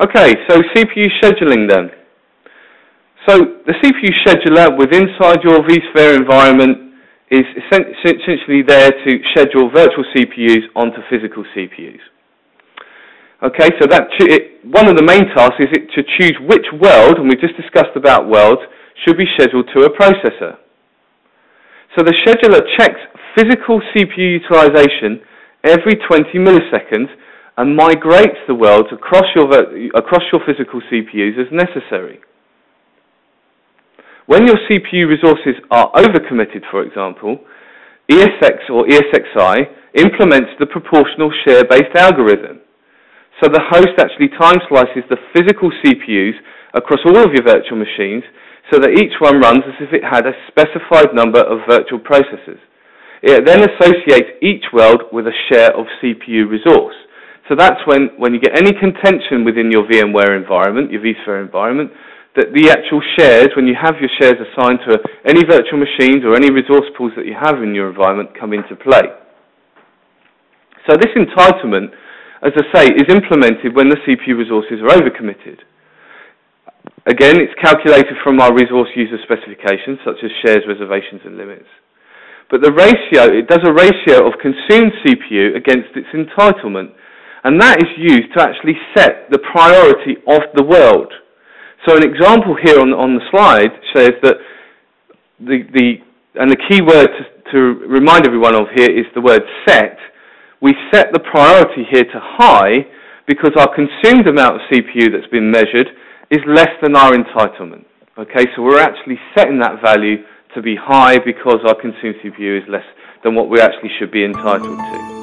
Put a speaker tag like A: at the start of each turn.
A: Okay, so CPU scheduling then. So the CPU scheduler within inside your vSphere environment is essentially there to schedule virtual CPUs onto physical CPUs. Okay, so that one of the main tasks is it to choose which world, and we've just discussed about worlds, should be scheduled to a processor. So the scheduler checks physical CPU utilization every 20 milliseconds and migrates the worlds across your, across your physical CPUs as necessary. When your CPU resources are overcommitted, for example, ESX or ESXi implements the proportional share-based algorithm. So the host actually time slices the physical CPUs across all of your virtual machines so that each one runs as if it had a specified number of virtual processors. It then associates each world with a share of CPU resource. So that's when, when you get any contention within your VMware environment, your vSphere environment, that the actual shares, when you have your shares assigned to any virtual machines or any resource pools that you have in your environment come into play. So this entitlement as I say, is implemented when the CPU resources are overcommitted. Again, it's calculated from our resource user specifications, such as shares, reservations, and limits. But the ratio, it does a ratio of consumed CPU against its entitlement. And that is used to actually set the priority of the world. So an example here on, on the slide says that the, the, and the key word to, to remind everyone of here is the word set, we set the priority here to high because our consumed amount of CPU that's been measured is less than our entitlement. Okay, so we're actually setting that value to be high because our consumed CPU is less than what we actually should be entitled to.